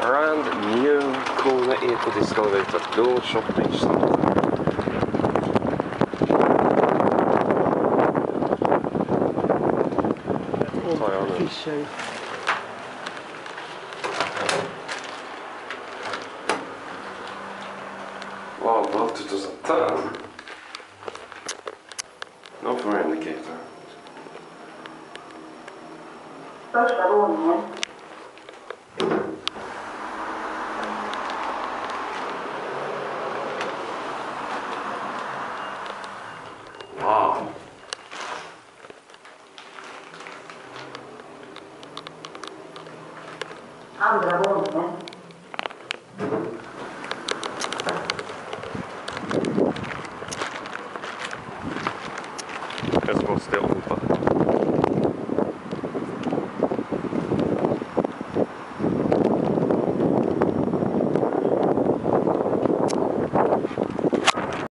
brand new Kona Eco Disc Elevator Door Shopping Center. Fischer. Wow, sånt där? No for indicator. Första våningen. alto. Ah, não gravou, né? Because we'll still